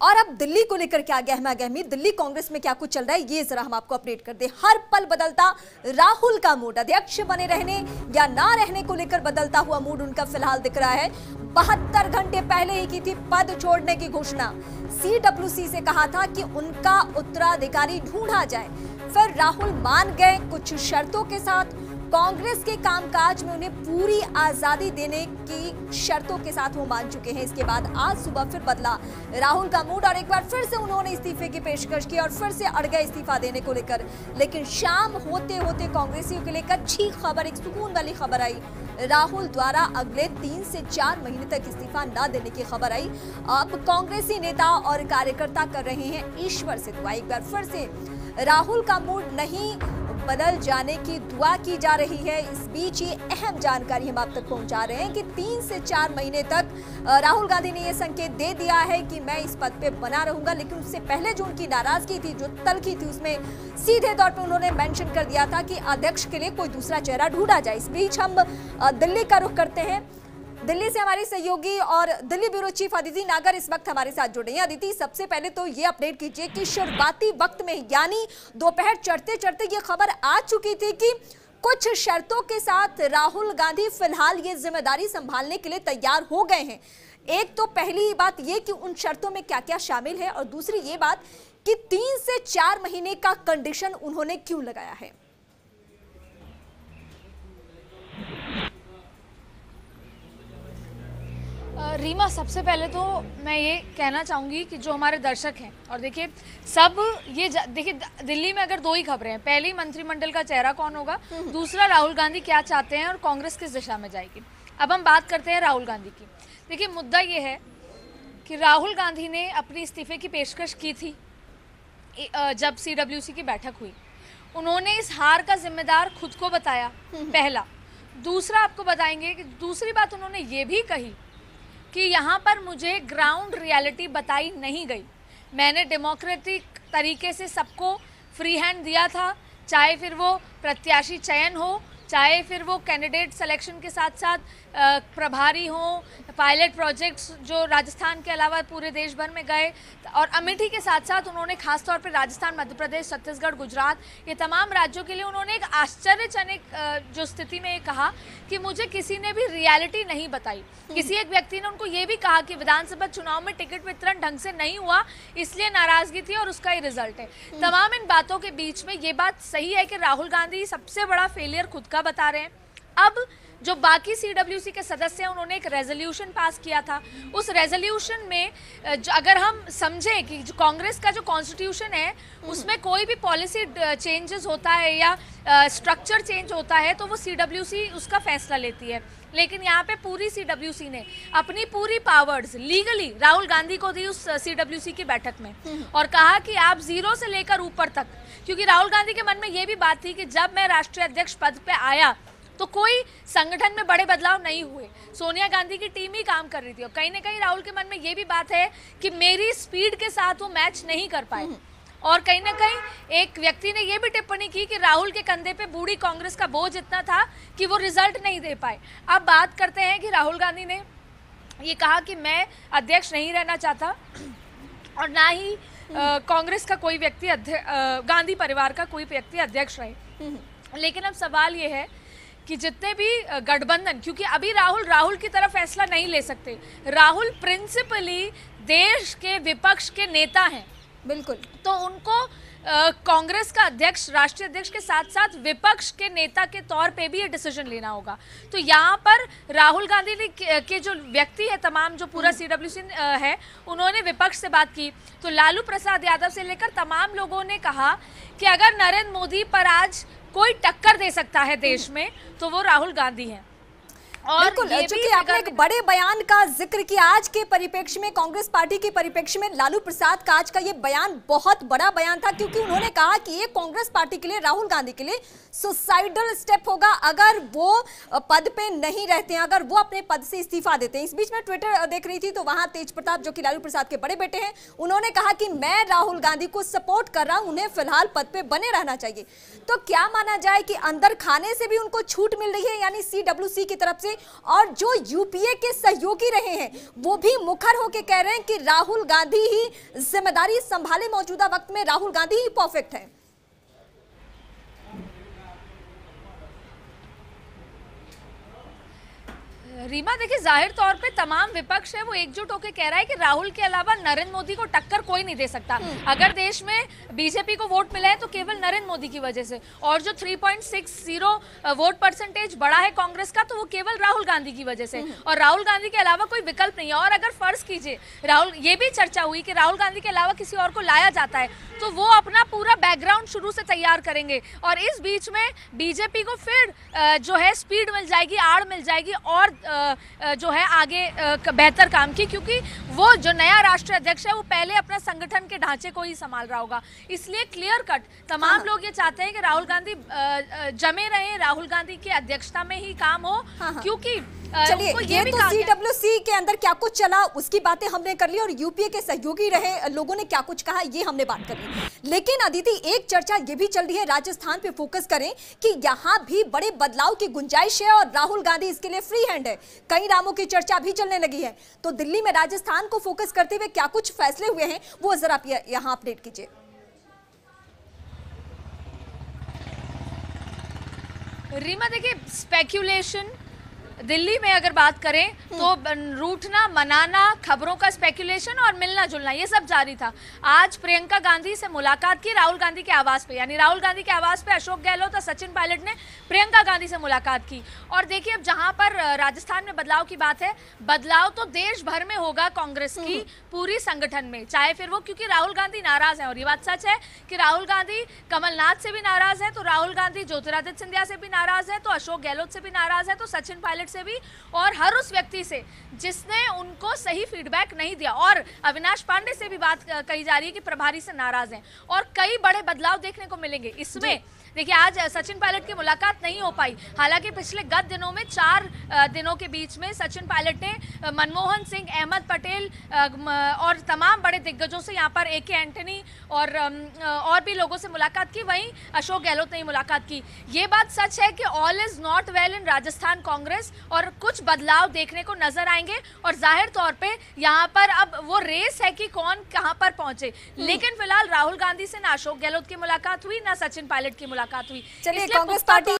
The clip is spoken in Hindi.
और अब दिल्ली को लेकर क्या गहमा गहमी? दिल्ली कांग्रेस में क्या कुछ चल रहा है? ये जरा हम आपको अपडेट कर दे। हर पल बदलता राहुल का मूड। अध्यक्ष बने रहने या ना रहने को लेकर बदलता हुआ मूड उनका फ़िलहाल दिख रहा है। बहत्तर घंटे पहले ही की थी पद छोड़ने की घोषणा। सीडब्ल्यूसी से कहा था कि उनका उत्तराधिकारी ढूंढा जाए। फिर राहुल मान गए कुछ शर्तों के साथ। कांग्रेस के कामकाज में उन्हें पूरी आज़ादी देने की शर्तों के साथ वो मान चुके हैं। इसके बाद आज सुबह फिर बदला राहुल का मूड और एक बार फिर से उन्होंने इस्तीफे की पेशकश की और फिर से अड़ गए इस्तीफा देने को लेकर। लेकिन शाम होते होते कांग्रेसियों के लेकर अच्छी खबर, एक सुकून वाली खबर आई। राहुल द्वारा अगले तीन से चार महीने तक इस्तीफा न देने की खबर आई। अब कांग्रेसी नेता और कार्यकर्ता कर रहे हैं ईश्वर से दुआ। एक बार फिर से राहुल का मूड नहीं बदल जाने की दुआ की जा रही है। इस बीच ये अहम जानकारी हम आप तक पहुँचा रहे हैं कि तीन से चार महीने तक राहुल गांधी ने यह संकेत दे दिया है कि मैं इस पद पे बना रहूँगा, लेकिन उससे पहले जो उनकी नाराज़गी थी, जो तलखी थी, उसमें सीधे तौर पर उन्होंने मैंशन कर दिया था कि अध्यक्ष के लिए कोई दूसरा चेहरा ढूंढा जाए। इस बीच हम दिल्ली का रुख करते हैं। दिल्ली से हमारी सहयोगी और दिल्ली ब्यूरो चीफ अदिति नागर इस वक्त हमारे साथ जुड़े हैं। अदिति, सबसे पहले तो ये अपडेट कीजिए कि शुरुआती वक्त में, यानी दोपहर चढ़ते चढ़ते ये खबर आ चुकी थी कि कुछ शर्तों के साथ राहुल गांधी फ़िलहाल ये ज़िम्मेदारी संभालने के लिए तैयार हो गए हैं। एक तो पहली बात ये कि उन शर्तों में क्या क्या शामिल है और दूसरी ये बात कि तीन से चार महीने का कंडीशन उन्होंने क्यों लगाया है। रीमा सबसे पहले तो मैं ये कहना चाहूँगी कि जो हमारे दर्शक हैं और देखिए सब ये देखिए दिल्ली में अगर दो ही खबरें हैं पहली मंत्रिमंडल का चेहरा कौन होगा दूसरा राहुल गांधी क्या चाहते हैं और कांग्रेस किस दिशा में जाएगी। अब हम बात करते हैं राहुल गांधी की। देखिए मुद्दा ये है कि राहुल गांधी ने अपनी इस्तीफे की पेशकश की थी जब सीडब्ल्यूसी की बैठक हुई। उन्होंने इस हार का जिम्मेदार खुद को बताया पहला। दूसरा आपको बताएँगे कि दूसरी बात उन्होंने ये भी कही कि यहाँ पर मुझे ग्राउंड रियलिटी बताई नहीं गई। मैंने डेमोक्रेटिक तरीके से सबको फ्री हैंड दिया था, चाहे फिर वो प्रत्याशी चयन हो चाहे फिर वो कैंडिडेट सिलेक्शन के साथ साथ प्रभारी हों पायलट प्रोजेक्ट्स जो राजस्थान के अलावा पूरे देश भर में गए और अमेठी के साथ साथ उन्होंने खासतौर पर राजस्थान मध्य प्रदेश छत्तीसगढ़ गुजरात ये तमाम राज्यों के लिए उन्होंने एक आश्चर्यजनक जो स्थिति में ये कहा कि मुझे किसी ने भी रियलिटी नहीं बताई। किसी एक व्यक्ति ने उनको ये भी कहा कि विधानसभा चुनाव में टिकट वितरण ढंग से नहीं हुआ इसलिए नाराज़गी थी और उसका ही रिज़ल्ट है। तमाम इन बातों के बीच में ये बात सही है कि राहुल गांधी सबसे बड़ा फेलियर खुद का बता रहे हैं। अब जो बाकी सीडब्ल्यूसी के सदस्य हैं उन्होंने एक रेजोल्यूशन पास किया था। उस रेजोल्यूशन में अगर हम समझें कि कांग्रेस का जो कॉन्स्टिट्यूशन है उसमें कोई भी पॉलिसी चेंजेस होता है या स्ट्रक्चर चेंज होता है तो वो सीडब्ल्यूसी उसका फैसला लेती है। लेकिन यहाँ पे पूरी सीडब्ल्यूसी ने अपनी पूरी पावर्स लीगली राहुल गांधी को दी उस सीडब्ल्यूसी की बैठक में। और कहा कि आप ज़ीरो से लेकर ऊपर तक क्योंकि राहुल गांधी के मन में ये भी बात थी कि जब मैं राष्ट्रीय अध्यक्ष पद पे आया तो कोई संगठन में बड़े बदलाव नहीं हुए। सोनिया गांधी की टीम ही काम कर रही थी। और कहीं ना कहीं राहुल के मन में ये भी बात है कि मेरी स्पीड के साथ वो मैच नहीं कर पाए। और कहीं ना कहीं एक व्यक्ति ने यह भी टिप्पणी की कि राहुल के कंधे पे बूढ़ी कांग्रेस का बोझ इतना था कि वो रिज़ल्ट नहीं दे पाए। अब बात करते हैं कि राहुल गांधी ने ये कहा कि मैं अध्यक्ष नहीं रहना चाहता और ना ही कांग्रेस का कोई व्यक्ति गांधी परिवार का कोई व्यक्ति अध्यक्ष रहे। लेकिन अब सवाल ये है कि जितने भी गठबंधन क्योंकि अभी राहुल राहुल की तरफ़ फैसला नहीं ले सकते। राहुल प्रिंसिपली देश के विपक्ष के नेता हैं। बिल्कुल। तो उनको कांग्रेस का अध्यक्ष राष्ट्रीय अध्यक्ष के साथ साथ विपक्ष के नेता के तौर पे भी ये डिसीज़न लेना होगा। तो यहाँ पर राहुल गांधी ने के जो व्यक्ति है तमाम जो पूरा सीडब्ल्यूसी हम्म। है उन्होंने विपक्ष से बात की। तो लालू प्रसाद यादव से लेकर तमाम लोगों ने कहा कि अगर नरेंद्र मोदी पर आज कोई टक्कर दे सकता है देश में तो वो राहुल गांधी है। और बिल्कुल चूँकि आपने एक बड़े बयान का ज़िक्र किया आज के परिप्रेक्ष्य में कांग्रेस पार्टी के परिप्रेक्ष्य में लालू प्रसाद का आज का ये बयान बहुत बड़ा बयान था क्योंकि उन्होंने कहा कि ये कांग्रेस पार्टी के लिए राहुल गांधी के लिए सुसाइडल स्टेप होगा अगर वो पद पे नहीं रहते हैं अगर वो अपने पद से इस्तीफा देते हैं। इस बीच में ट्विटर देख रही थी तो वहाँ तेज प्रताप जो कि लालू प्रसाद के बड़े बेटे हैं उन्होंने कहा कि मैं राहुल गांधी को सपोर्ट कर रहा हूँ उन्हें फ़िलहाल पद पे बने रहना चाहिए। तो क्या माना जाए कि अंदर खाने से भी उनको छूट मिल रही है यानी सीडब्ल्यूसी की तरफ़ से से और जो यूपीए के सहयोगी रहे हैं, वो भी मुखर होकर कह रहे हैं कि राहुल गांधी ही ज़िम्मेदारी संभाले मौजूदा वक्त में। राहुल गांधी ही परफेक्ट है। रीमा देखिए ज़ाहिर तौर पे तमाम विपक्ष है वो एकजुट होकर कह रहा है कि राहुल के अलावा नरेंद्र मोदी को टक्कर कोई नहीं दे सकता। अगर देश में बीजेपी को वोट मिला है तो केवल नरेंद्र मोदी की वजह से। और जो 3.60 वोट परसेंटेज बढ़ा है कांग्रेस का तो वो केवल राहुल गांधी की वजह से। और राहुल गांधी के अलावा कोई विकल्प नहीं है। और अगर फ़र्ज़ कीजिए राहुल ये भी चर्चा हुई कि राहुल गांधी के अलावा किसी और को लाया जाता है तो वो अपना पूरा बैकग्राउंड शुरू से तैयार करेंगे। और इस बीच में बीजेपी को फिर जो है स्पीड मिल जाएगी आड़ मिल जाएगी और जो है आगे बेहतर काम की क्योंकि वो जो नया राष्ट्रीय अध्यक्ष है वो पहले अपना संगठन के ढांचे को ही संभाल रहा होगा इसलिए क्लियर कट तमाम हाँ। लोग ये चाहते हैं कि राहुल गांधी जमे रहे राहुल गांधी की अध्यक्षता में ही काम हो हाँ, हाँ। क्योंकि चलिए ये, ये तो सीडब्ल्यूसी के अंदर क्या कुछ चला उसकी बातें हमने कर ली और यूपीए के सहयोगी रहे लोगों ने क्या कुछ कहा ये हमने बात कर ली लेकिन अदिति, एक चर्चा ये भी चल रही है, राजस्थान पे फोकस करें कि यहाँ भी बड़े बदलाव की गुंजाइश है और राहुल गांधी इसके लिए फ्री हैंड है। कई नामों की चर्चा भी चलने लगी है। तो दिल्ली में राजस्थान को फोकस करते हुए क्या कुछ फैसले हुए हैं, वो जरा आप यहाँ अपडेट कीजिए। रीमा, देखिए स्पेक्यूलेशन दिल्ली में अगर बात करें तो रूठना मनाना खबरों का स्पेकुलेशन और मिलना जुलना ये सब जारी था। आज प्रियंका गांधी से मुलाकात की राहुल गांधी के आवास पे। यानी राहुल गांधी के आवास पे अशोक गहलोत और सचिन पायलट ने प्रियंका गांधी से मुलाकात की। और देखिए अब जहाँ पर राजस्थान में बदलाव की बात है बदलाव तो देश भर में होगा कांग्रेस की हम्म। पूरी संगठन में चाहे फिर वो क्योंकि राहुल गांधी नाराज़ है। और ये बात सच है कि राहुल गांधी कमलनाथ से भी नाराज़ है तो राहुल गांधी ज्योतिरादित्य सिंधिया से भी नाराज़ है तो अशोक गहलोत से भी नाराज़ है तो सचिन पायलट से भी और हर उस व्यक्ति से जिसने उनको सही फीडबैक नहीं दिया। और अविनाश पांडे से भी बात कही जा रही है कि प्रभारी से नाराज़ हैं। और कई बड़े बदलाव देखने को मिलेंगे। इसमें देखिए आज सचिन पायलट की मुलाकात नहीं हो पाई। हालाँकि पिछले गत दिनों में चार दिनों के बीच में सचिन पायलट ने मनमोहन सिंह अहमद पटेल और तमाम बड़े दिग्गजों से यहाँ पर ए के एंटनी और और भी लोगों से मुलाकात की। वहीं अशोक गहलोत ने ही मुलाकात की। ये बात सच है कि all is not well in Rajasthan Congress और कुछ बदलाव देखने को नज़र आएँगे और ज़ाहिर तौर पर यहाँ पर अब वो रेस है कि कौन कहाँ पर पहुँचे। हम्म। लेकिन फ़िलहाल राहुल गांधी से ना अशोक गहलोत की मुलाकात हुई ना सचिन पायलट की मुलाकात। मुलाकात हुई। चलिए कांग्रेस पार्टी